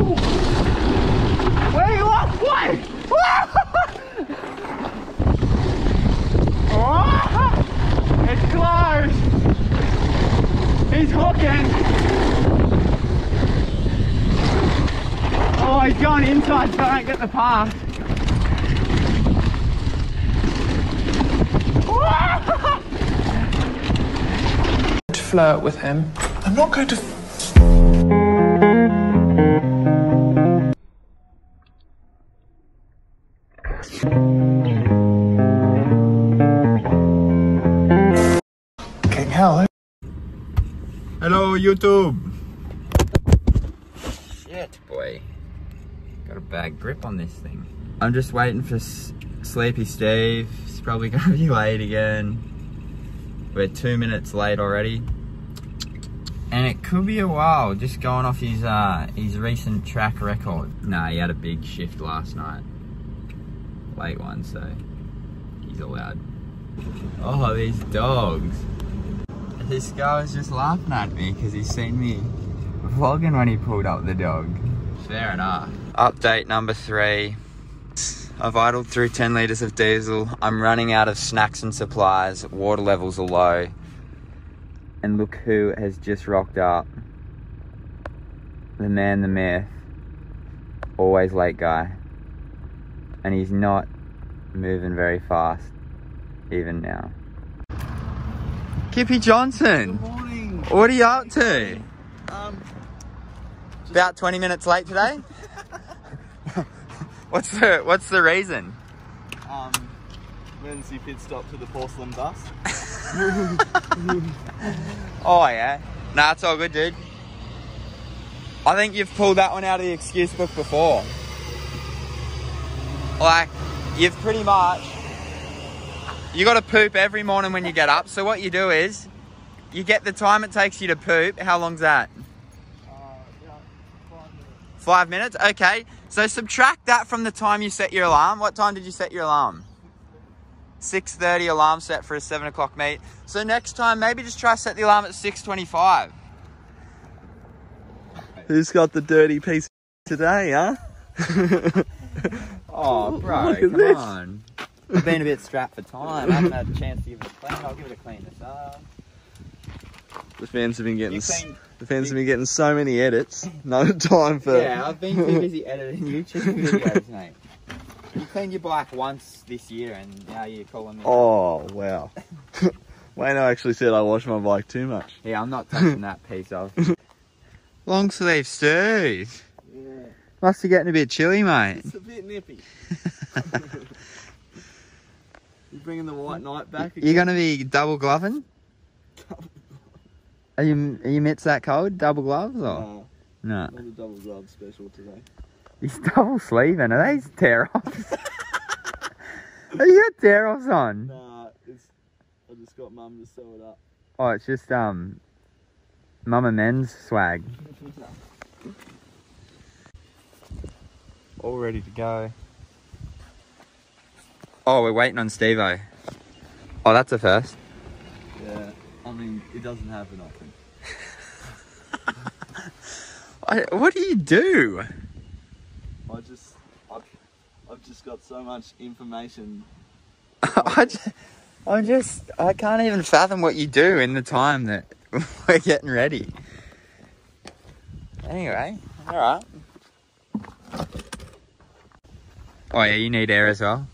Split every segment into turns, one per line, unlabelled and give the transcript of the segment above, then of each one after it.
Woo! Where you off? What? oh, it's close. He's hooking. Oh, he's going inside so I don't get the pass.
flirt with him. I'm not going to.
YouTube.
Shit, boy. Got a bad grip on this thing. I'm just waiting for S Sleepy Steve. He's probably gonna be late again. We're two minutes late already. And it could be a while, just going off his uh, his recent track record. Nah, he had a big shift last night. Late one, so he's allowed. Oh, these dogs. This guy was just laughing at me because he's seen me vlogging when he pulled up the dog. Fair enough. Update number three. I've idled through 10 litres of diesel. I'm running out of snacks and supplies. Water levels are low. And look who has just rocked up. The man, the myth. Always late guy. And he's not moving very fast, even now. Kippy Johnson.
Morning.
What are you up to?
Um,
About 20 minutes late today? what's the what's the reason?
um, emergency pit stop to the porcelain bus.
Oh yeah. Nah, it's all good, dude. I think you've pulled that one out of the excuse book before. Like, you've pretty much you got to poop every morning when you get up. So what you do is you get the time it takes you to poop. How long's that?
Uh, yeah, five minutes.
Five minutes? Okay. So subtract that from the time you set your alarm. What time did you set your alarm? 6.30 alarm set for a 7 o'clock meet. So next time, maybe just try set the alarm at 6.25.
Who's got the dirty piece today, huh?
Oh, bro,
Look at
come
this.
on. I've been a bit strapped for time. I haven't had a chance to give it a clean. I'll give it a clean this up.
The fans have been getting the fans have been getting so many edits. No time for
Yeah, I've been too busy editing YouTube videos, mate. You cleaned your bike once this year and now you're calling me.
Oh wow. Wayno actually said I wash my bike too much.
Yeah, I'm not touching that piece of. Long sleeve.
Yeah,
Must be getting a bit chilly, mate.
it's a bit nippy. You bringing the white knight back again?
You're gonna be double gloving? Are you are your mitts that cold? Double gloves or
No,
no?
not a double glove special today.
He's double sleeving. Are these tear offs? Are you got tear offs on?
Nah, it's I just got mum to sew it up.
Oh, it's just um, Mama Men's swag. All ready to go. Oh, we're waiting on Stevo. Oh, that's a first.
Yeah, I mean it doesn't happen often.
I, what do you do?
I just I've, I've just got so much information.
I just, I'm just, I can't even fathom what you do in the time that we're getting ready. Anyway, alright. Oh yeah, you need air as well.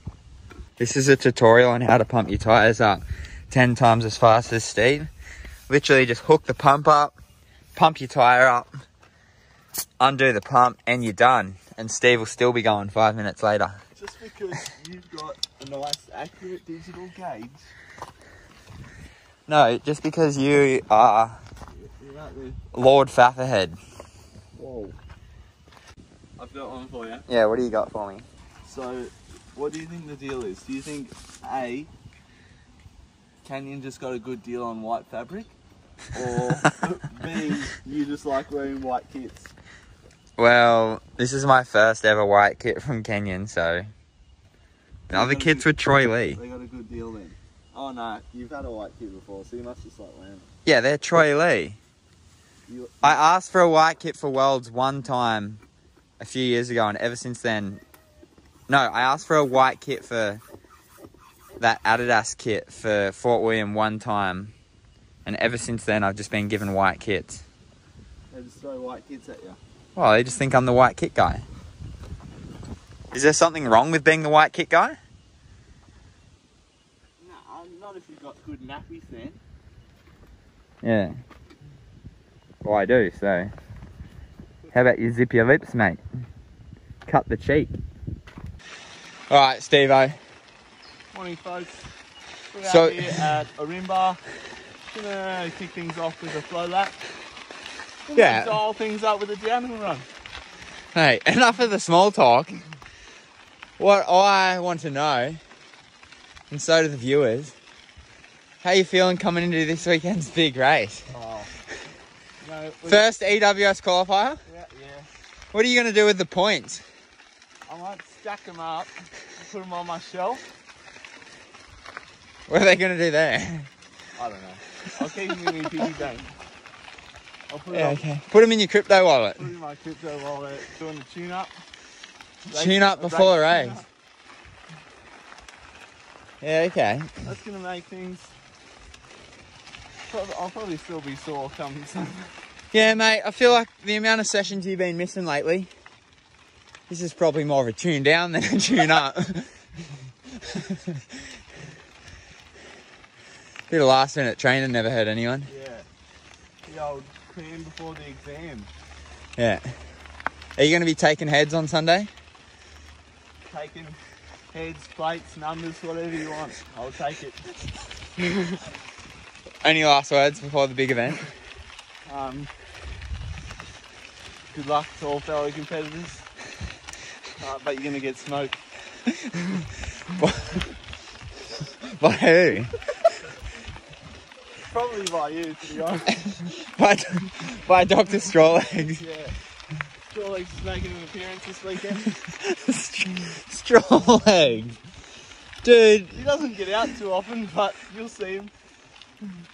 This is a tutorial on how to pump your tyres up 10 times as fast as Steve. Literally just hook the pump up, pump your tyre up, undo the pump, and you're done. And Steve will still be going five minutes later.
Just because you've got a nice accurate digital gauge,
No, just because you are. Lord Fafferhead.
Whoa. I've got one for you.
Yeah, what do you got for me?
So, what do you think the deal is? Do you think A, Canyon just got a good deal on white fabric? Or B, you just like wearing white kits?
Well, this is my first ever white kit from Canyon, so the other kits were Troy Lee.
They got a good deal then. Oh no, you've had a white kit before, so you must just like wearing it.
Yeah, they're Troy Lee.
You,
I asked for a white kit for Worlds one time a few years ago, and ever since then, no, I asked for a white kit for that Adidas kit for Fort William one time, and ever since then, I've just been given white kits.
They just throw white kits at you.
Well, they just think I'm the white kit guy. Is there something wrong with being the white kit guy?
Nah, not if you've got good nappies then.
Yeah. Well, I do, so. How about you zip your lips, mate? Cut the cheek. Alright, Steve O.
Morning, folks. We're
So-
out here at Ourimbah. Gonna kick things off with a flow lap.
Yeah.
Dial things up with a downhill run.
Hey, enough of the small talk. What I want to know, and so do the viewers, how you feeling coming into this weekend's big race?
Oh. No,
First EWS qualifier?
yeah, yeah.
What are you going to do with the points?
I might stack them up, put them on my shelf.
What are they going to do there?
I don't know. I'll keep them in my piggy bank. I'll put,
Yeah, okay. Put them in your crypto wallet.
put it in my crypto they're doing the tune up.
Tune up before race. Yeah, okay.
That's gonna make things. I'll probably still be sore come Sunday.
Yeah, mate, I feel like the amount of sessions you've been missing lately, this is probably more of a tune down than a tune up. Bit of last minute training never hurt anyone.
Yeah. The old cram before the exam.
Yeah. Are you going to be taking heads on Sunday?
Taking heads, plates, numbers, whatever you want. I'll take it.
Any last words before the big event?
Um, good luck to all fellow competitors. Uh, but you're gonna get smoked.
By who?
Probably by you, to be honest.
By, by Dr. Strawlegs.
yeah. Jorlex is making an appearance this weekend.
Strawlegs. Dude,
He doesn't get out too often, but you'll see him.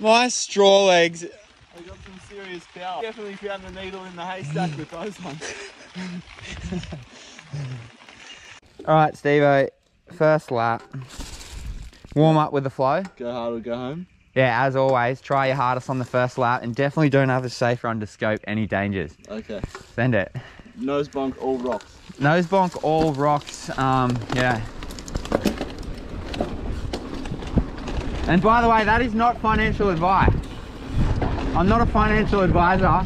my Strawlegs
They got some serious power. Definitely found the needle in the haystack with those ones.
All right, Steve. First lap. Warm up with the flow.
Go hard or go home.
Yeah, as always, try your hardest on the first lap, and definitely don't have a safe run to scope any dangers.
Okay.
Send it.
Nose bonk, all rocks.
Nose bonk, all rocks. Um, yeah. And by the way, that is not financial advice. I'm not a financial advisor.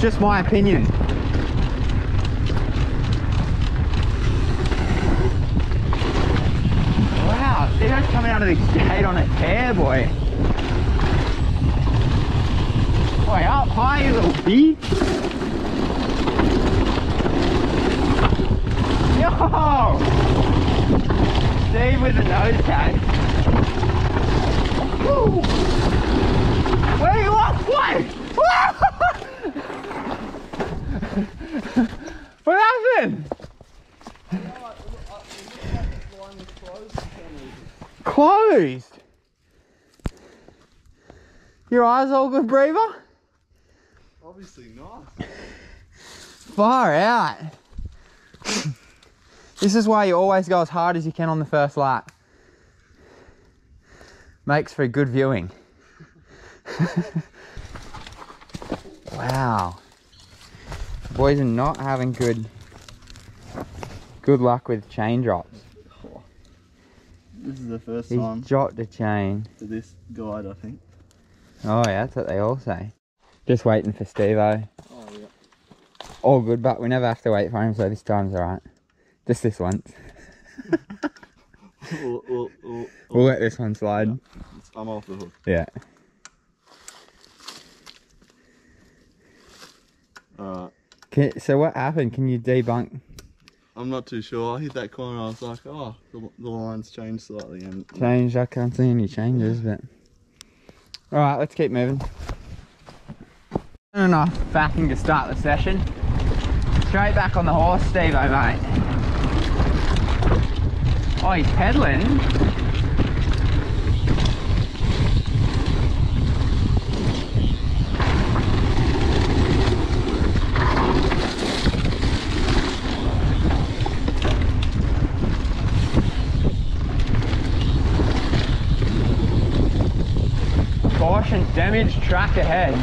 Just my opinion. Wow, Theo's coming out of this gate on a tear, boy. Boy, up high, you little beast. Yo! Steve with the nose tag. Woo! Off? What? what happened? Closed. Your eyes all good, Breaver?
Obviously not.
Far out. this is why you always go as hard as you can on the first lap. Makes for good viewing. wow. Boys are not having good good luck with chain drops.
This is the first
He's
time
dropped a chain.
for this guide, I think.
Oh yeah, that's what they all say. Just waiting for Steve-O.
Oh, yeah.
All good, but we never have to wait for him, so this time's alright. Just this once.
We'll, we'll, we'll,
We'll let this one slide.
I'm off the hook.
Yeah.
Alright.
So what happened? Can you debunk?
I'm not too sure. I hit that corner. I was like, oh, the, the line's changed slightly, and
Change? I can't see any changes, but. Alright, let's keep moving. Enough backing to start the session. Straight back on the horse, Steve, oh mate. Oh, he's pedaling. Damaged track ahead.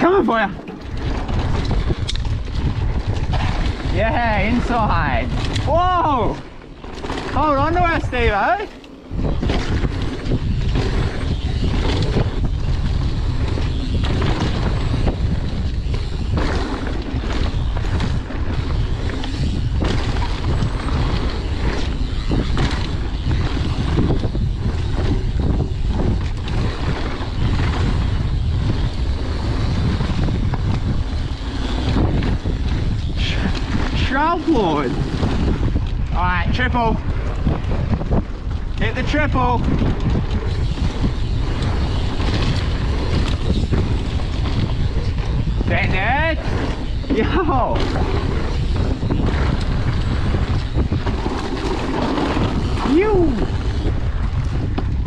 Coming for you. Yeah, inside. Whoa! Hold on to her, Steve, eh? Shroud Lord. Alright, triple. Hit the triple. It. Yo. You.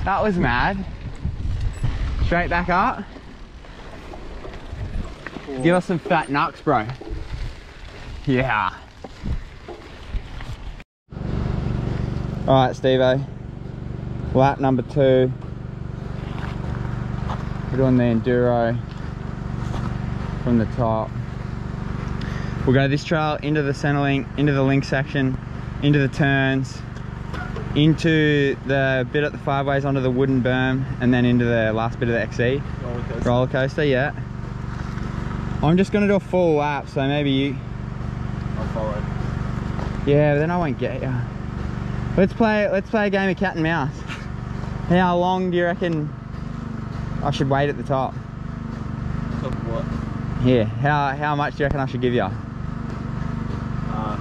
That was mad. Straight back up. Give us some fat nucks, bro. Yeah. All right, Steve. Lap number two. We're doing the enduro from the top. We'll go this trail into the center link, into the link section, into the turns, into the bit at the five ways onto the wooden berm, and then into the last bit of the XE
Roller coaster.
roller coaster. Yeah. I'm just gonna do a full lap, so maybe you.
I'll follow.
Yeah, then I won't get you. Let's play. Let's play a game of cat and mouse. How long do you reckon I should wait at the top?
Top of what?
Here. How how much do you reckon I should give you?
Uh,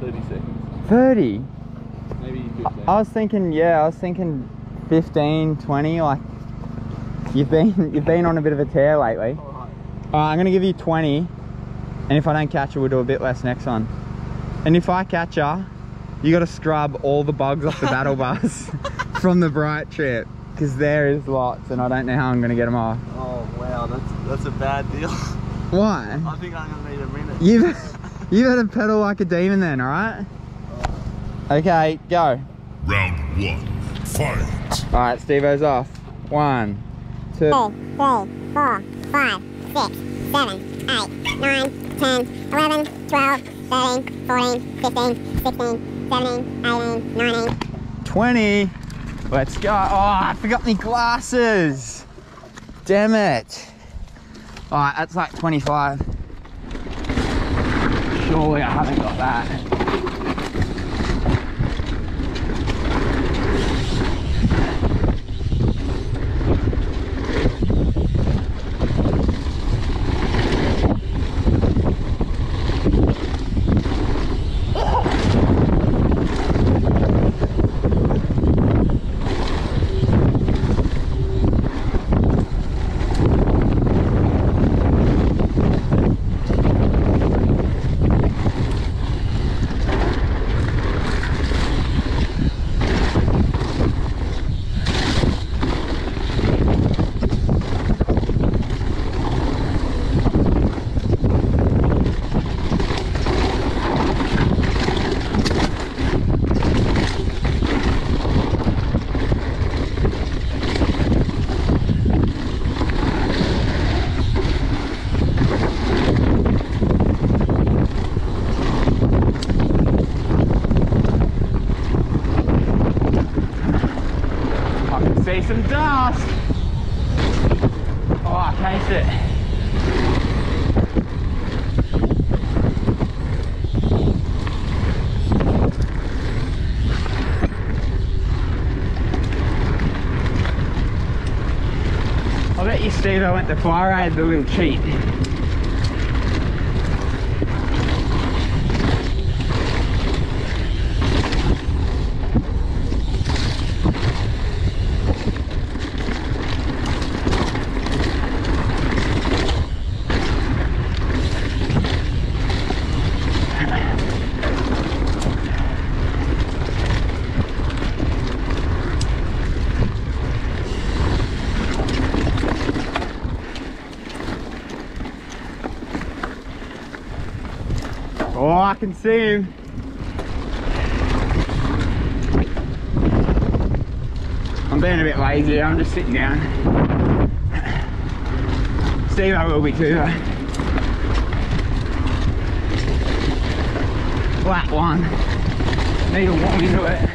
30 seconds.
Thirty.
Maybe 15.
I was thinking. Yeah, I was thinking 15, 20. Like you've been you've been on a bit of a tear lately.
Alright.
I'm gonna give you 20, and if I don't catch her, we'll do a bit less next one. And if I catch her, you gotta scrub all the bugs off the battle bus from the bright trip, because there is lots, and I don't know how I'm gonna get them off.
Oh wow, that's that's a bad deal.
Why?
I think I'm gonna need a minute.
You've you better pedal like a demon then, all right? Okay, go.
Round one. Fight.
All right, Steve-O's off. One, two.
two, three, four, five, six, seven, eight, nine, ten, eleven, twelve, thirteen, fourteen, fifteen, sixteen, seventeen, eighteen, nineteen.
20. Let's go. Oh, I forgot my glasses. Damn it. All right, that's like 25. Surely I haven't got that. I can see some dust. Oh, I taste it. I bet you Steve I went to fire aid the little cheat. Oh, can see him. I'm being a bit lazy, I'm just sitting down. Steve, I will be too. Flat one. Need to warm into it.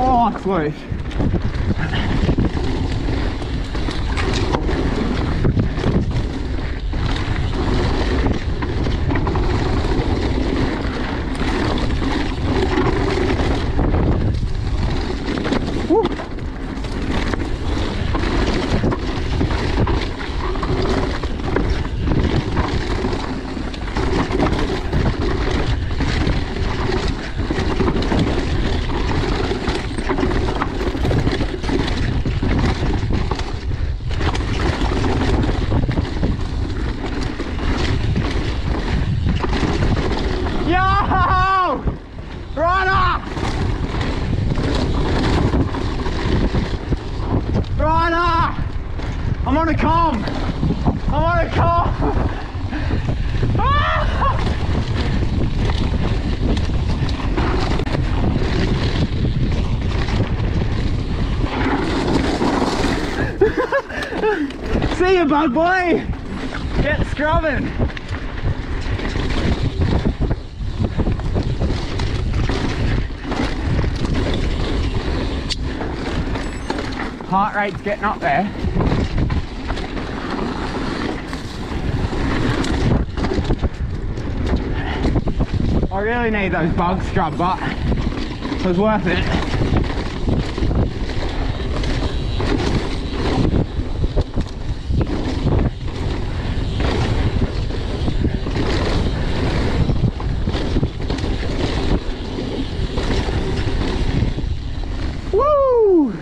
Oh, it's loose. Woo. Yo! Runner! Runner! I'm on a com! I'm on a com! Ah! See you, bug boy! Get scrubbing! Heart rate's getting up there. I really need those bug scrub, but it was worth it. Woo!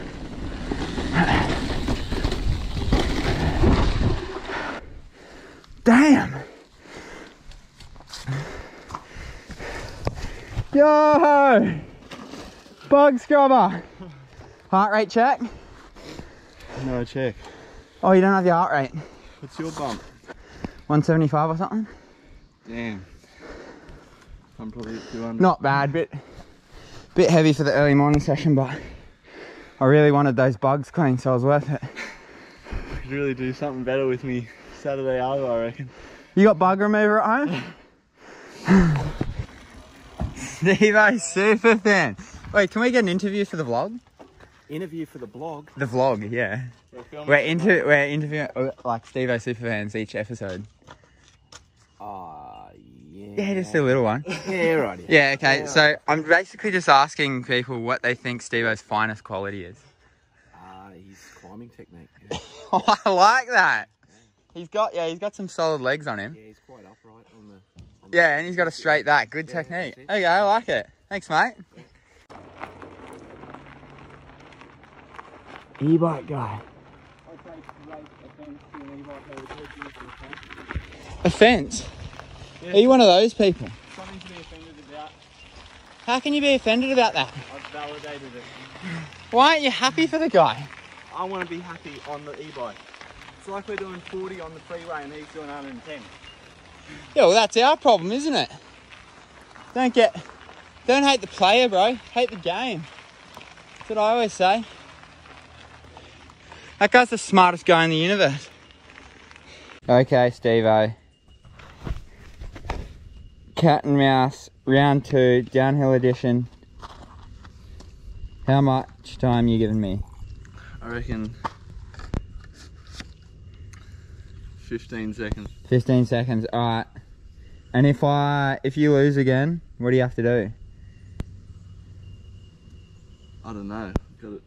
Damn! Bug scrubber! Heart rate check?
No check.
Oh, you don't have your heart rate?
What's your bump?
175 or something?
Damn. I'm probably at 200.
Not bad, bit bit heavy for the early morning session, but I really wanted those bugs clean, so it was worth it.
could really do something better with me Saturday I reckon.
You got bug remover at home? Steve super fan. Wait, can we get an interview for the vlog?
Interview for the blog.
The vlog, yeah. We're into we're interviewing uh, like Steve super fans each episode.
Ah, yeah.
Yeah, just a little one.
Yeah, right.
Yeah, okay. So I'm basically just asking people what they think Steve-O's finest quality is.
Ah, his climbing technique. Yeah.
Oh, I like that. He's got yeah, he's got some solid legs on him.
yeah, he's quite upright on the. On the
Yeah, and he's got a straight that. Good
Yeah,
technique.
that's.
Okay, I like it. Thanks, mate. E-bike guy. Offence? Are you one of those people?
Something to be offended about.
How can you be offended about that?
I've validated it.
Why aren't you happy for the guy?
I want to be happy on the e-bike. It's like we're doing 40 on the freeway and he's doing 110.
Yeah, well, that's our problem, isn't it? Don't get, don't hate the player, bro. Hate the game. That's what I always say. That guy's the smartest guy in the universe. Okay, Steve-O. Cat and mouse, round two, downhill edition. How much time you giving me?
I reckon 15 seconds.
15 seconds, alright. And if I, if you lose again, what do you have to do?
I don't know. Got it.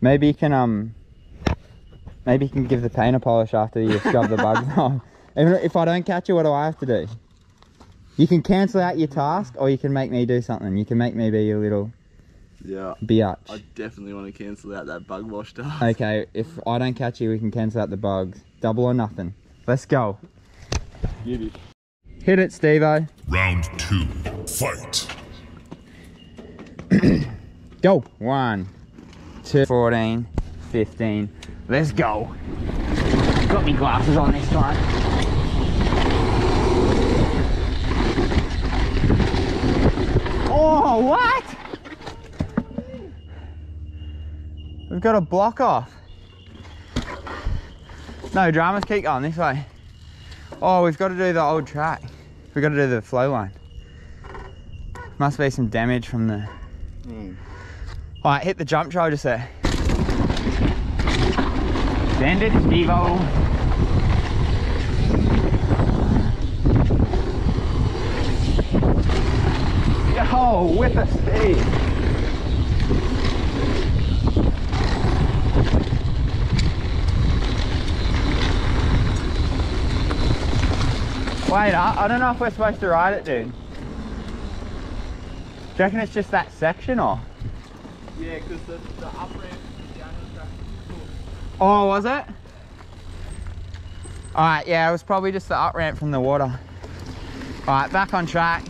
Maybe you can um maybe you can give the paint a polish after you scrub the bugs off. Even if I don't catch you, what do I have to do? You can cancel out your task or you can make me do something. You can make me be your little
Yeah.
biatch.
I definitely want to cancel out that bug wash stuff.
Okay, if I don't catch you, we can cancel out the bugs. Double or nothing. Let's go.
Beauty.
Hit it, Steve-O.
Round two. Fight.
Go. One, two, 14, 15. Let's go. Got me glasses on this time. Oh, what? We've got a block off. No dramas, keep going this way. Oh, we've got to do the old track. We've got to do the flow line. Must be some damage from the. Hmm. All right, hit the jump trail just there. Send it, Steve-O. Yo, with a speed. Wait, I, I don't know if we're supposed to ride it, dude. Do you reckon it's just that section or?
Yeah, because the, the up ramp down the track.
Oh, was it? Alright, yeah, it was probably just the up ramp from the water. Alright, back on track.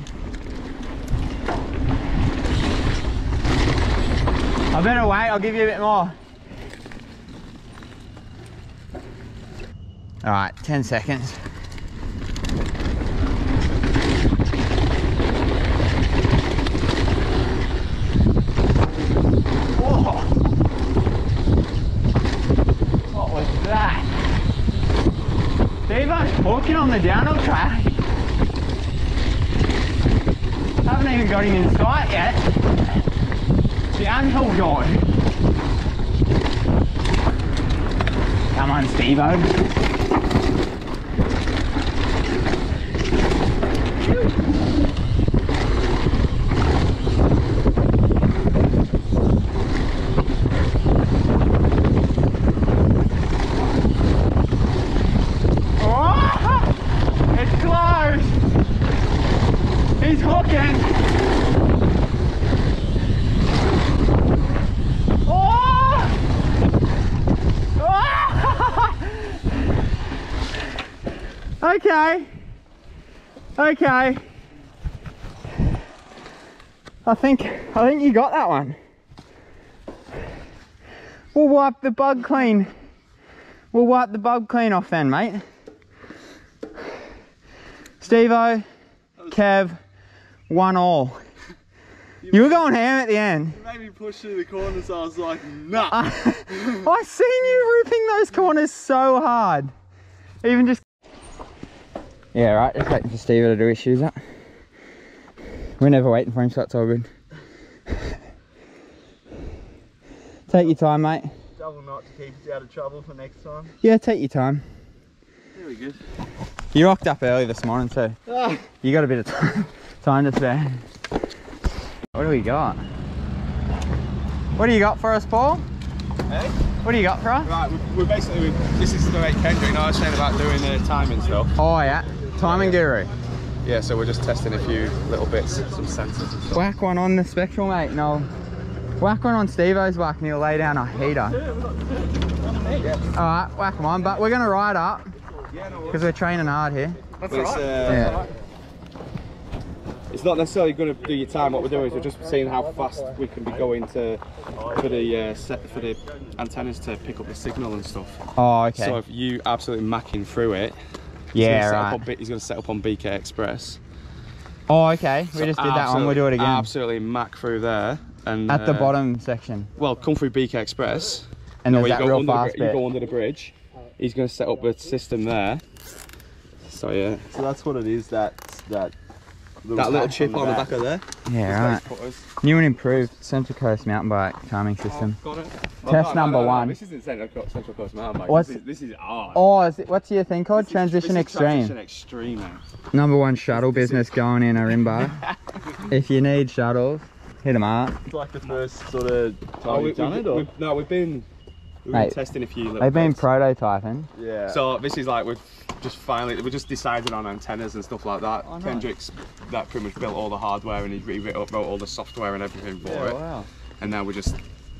I better wait, I'll give you a bit more. Alright, 10 seconds. Whoa. What was that? Steve-O's walking on the downhill track. Haven't even got him in sight yet. Downhill going. Come on, Steve-O. Oh, it's close. He's hooking. Oh! Oh! Okay. Okay. I think I think you got that one. We'll wipe the bug clean. We'll wipe the bug clean off then, mate. Steve-O, Kev, one all. You were going ham at the end.
You made me push through the corners, I was like, nah.
I, I seen you ripping those corners so hard. Even just. Yeah, right. Just waiting for Steve to do his shoes up. We're never waiting for him, so it's all good. Take your time, mate.
Double knot to keep us out of trouble for next time.
Yeah, take your time.
Very good.
You rocked up early this morning too.
Ah.
You got a bit of time, time to spare. What do we got? What do you got for us, Paul?
Hey?
What do you got for us?
Right, we're, we're basically, we're, this is the way Kendrick and I was saying about doing the timing stuff.
Oh yeah, timing guru.
Yeah, so we're just testing a few little bits, some sensors and stuff.
Whack one on the spectral, mate. No, whack one on Steve-O's whack and he'll lay down a heater. All right, whack them on. But we're gonna ride up because we're training hard here.
It's, uh,
Yeah.
it's not necessarily going to do your time. What we're doing is we're just seeing how fast we can be going to for the uh, set for the antennas to pick up the signal and stuff.
Oh, okay.
So if you absolutely macking through it, he's
yeah,
gonna set up
right.
on he's going to set up on BK Express.
Oh, okay. We
So
just did that one. We'll do it again.
Absolutely mac through there. And
At the
uh,
bottom section.
Well, come through BK Express.
And
where
there's that
you go
real
under
fast
the,
bit.
You go under the bridge. He's going to set up a system there. So yeah,
So that's what it is, that, that
that little chip on the back of there.
Yeah, right. New and improved Central Coast mountain bike timing oh, system.
Got it.
Oh, Test number one.
This isn't Central Coast, Central Coast Mountain Bike.
What's-
this, is, this is ours.
Oh, is it, what's your thing called?
This is-
Transition
this is
Extreme.
Transition Extreme, man.
Number one shuttle business going in Ourimbah. if you need shuttles, hit them up.
It's like the first sort of time
Oh, we,
you've done
we've,
it, or?
we've, no, we've been, we've
Mate,
been testing a few little
They've been prototyping.
Yeah.
So this is like we've just finally we just decided on antennas and stuff like that.
Oh, nice.
Kendrick's that pretty much built all the hardware and he rewrote wrote all the software and everything for
yeah,
it.
wow.
And now we're just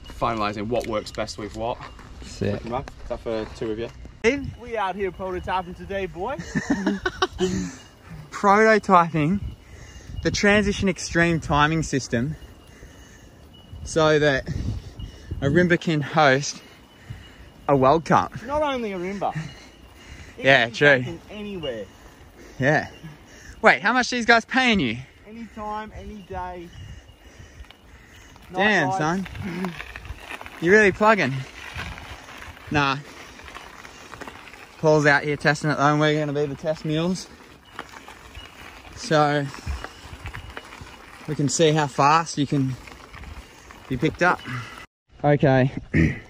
finalising what works best with what.
Sick.
Right, is that for two of you?
We out here prototyping today, boy.
Prototyping the Transition Extreme timing system so that Ourimbah can host a World Cup.
Not only a
Yeah, true.
Anywhere,
Yeah. Wait, how much these guys paying you?
anytime, any day.
Damn,
Nightlife.
son. You really plugging? Nah. Paul's out here testing it though, and we're gonna be the test mules. So we can see how fast you can be picked up. Okay,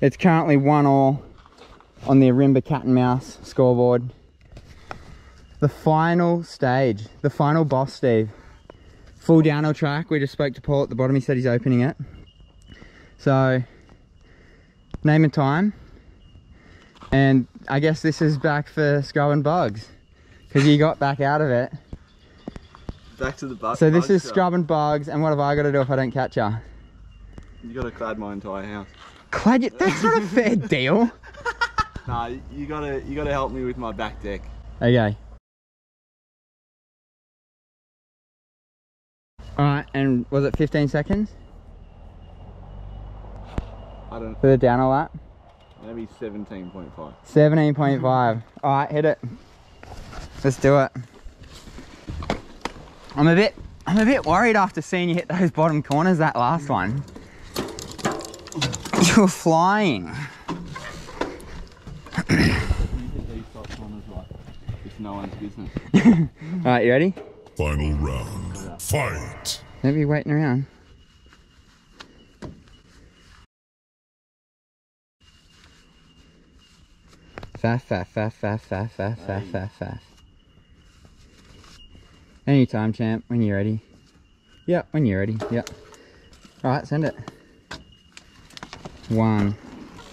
it's currently one all on the Ourimbah Cat and Mouse scoreboard. The final stage, the final boss, Steve full downhill track. We just spoke to Paul at the bottom. He said he's opening it. So, name and time. And I guess this is back for scrubbing bugs because you got back out of it.
Back to the bug.
So this is
scrub.
scrubbing bugs. And what have I got to do if I don't catch her?
You gotta clad my entire house.
Clad you. That's not a fair deal.
Nah, you gotta you gotta help me with my back deck.
Okay. All right. And was it 15 seconds
I don't.
for the downhill lap?
Maybe seventeen point five.
17.5. Alright, hit it. Let's do it. I'm a bit I'm a bit worried after seeing you hit those bottom corners that last one. You were flying.
You hit these top corners like it's no one's business.
Alright, you ready?
Final round. Fight.
Don't be waiting around. Fast, fast, fast, fast, fast, fast, fast, fast, fast. Anytime, champ, when you're ready. Yep, when you're ready, yep. Alright, send it. 1,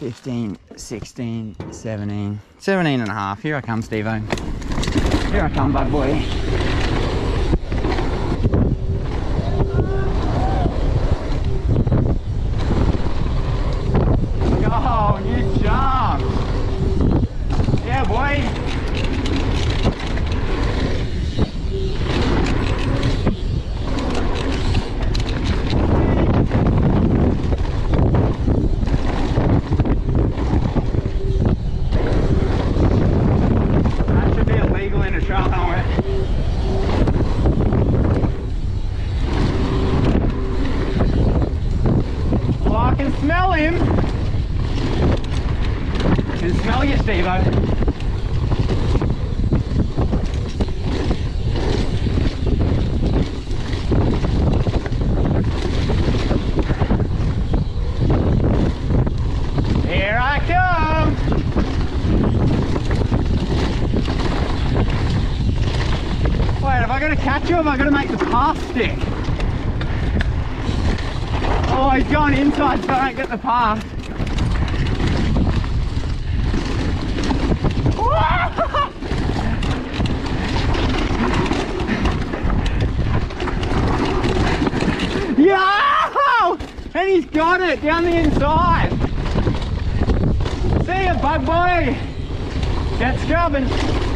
15, 16, 17, 17 and a half. Here I come, Steve-O. Here I come, bud boy. Go, you jump. Yeah, boy. That should be illegal in a trail helmet. Well, I can smell him. I can smell you, Steve-O. Here I come! Wait, have I got to catch have I got to make the path stick? Oh, he's going inside so I don't get the path. Yeah! And he's got it down the inside. See ya, bug boy. Get scrubbing.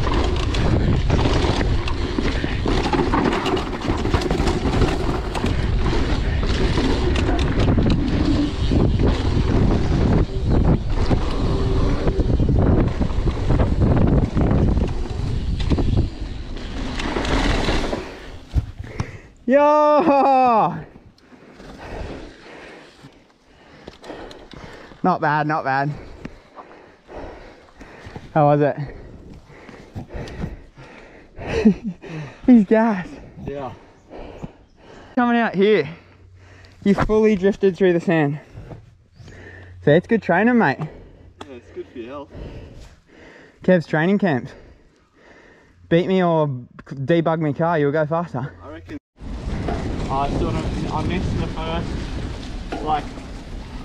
Yo! Not bad, not bad. How was it? He's gas.
Yeah.
Coming out here, you fully drifted through the sand. So it's good training, mate.
Yeah, it's good for your health.
Kev's training camp. Beat me or debug me car, you'll go faster.
I sort of I missed the first like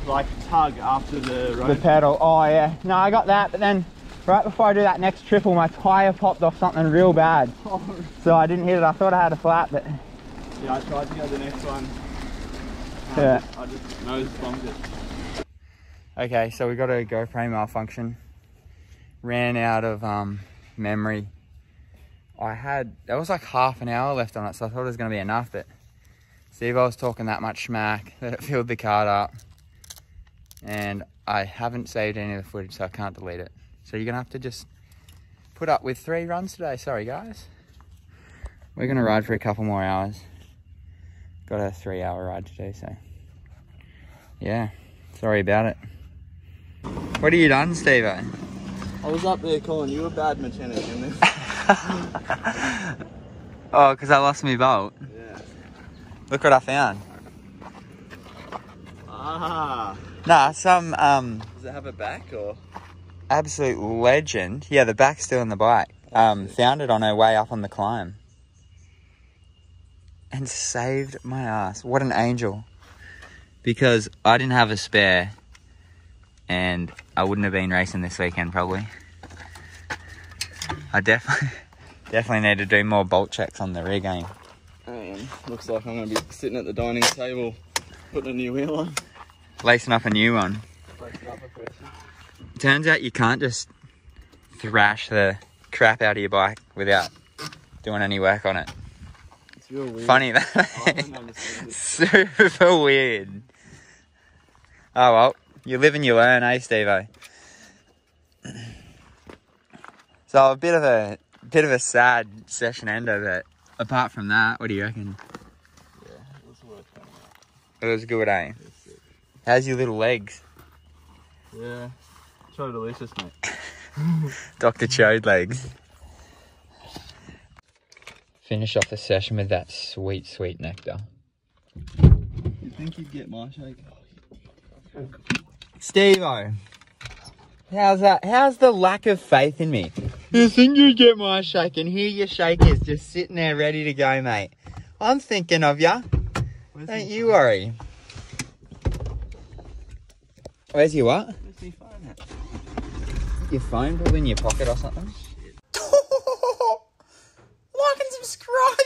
like tug after the road.
The pedal, oh yeah. No, I got that, but then right before I do that next triple, my tyre popped off something real bad. So I didn't hit it. I thought I had a flat, but
yeah, I tried to go the next one.
Yeah.
I just nose bombed it.
Okay, so we got a GoPro malfunction. Ran out of um, memory. I had, there was like half an hour left on it, so I thought it was going to be enough, but Steve, I was talking that much smack that it filled the card up. and I haven't saved any of the footage, so I can't delete it. So you're gonna have to just put up with three runs today. Sorry, guys. We're gonna ride for a couple more hours. Got a three-hour ride today, so yeah. Sorry about it. What have you done, Steve?
I was up there calling you a bad mechanic
oh, because I lost my bolt. Look what I found.
Ah.
Nah, some um
Does it have a back or?
absolute legend. Yeah, the back's still in the bike. Um, found it on her way up on the climb. And saved my ass. What an angel. Because I didn't have a spare. And I wouldn't have been racing this weekend probably. I definitely definitely need to do more bolt checks on the rear game.
Looks like I'm gonna be sitting at the dining table putting a new wheel on.
Lacing up a new one.
A.
Turns out you can't just thrash the crap out of your bike without doing any work on it.
It's real weird.
Funny that.
don't understand it.
Super weird. Oh well, you live and you learn, eh, Steve? So a bit of a bit of a sad session ender, but apart from that, what do you reckon?
It was worth it.
It was good, eh? How's your little legs?
Yeah. So delicious, mate.
Dr. Chode legs. Finish off the session with that sweet, sweet nectar.
You think you'd get my shake?
Steve-O, How's that? How's the lack of faith in me? You think you get my shake, and here your shake is just sitting there ready to go, mate. I'm thinking of ya. Where's Don't you phone? worry. Where's your what?
Where's my phone at?
Your phone probably in your pocket or something. like and subscribe,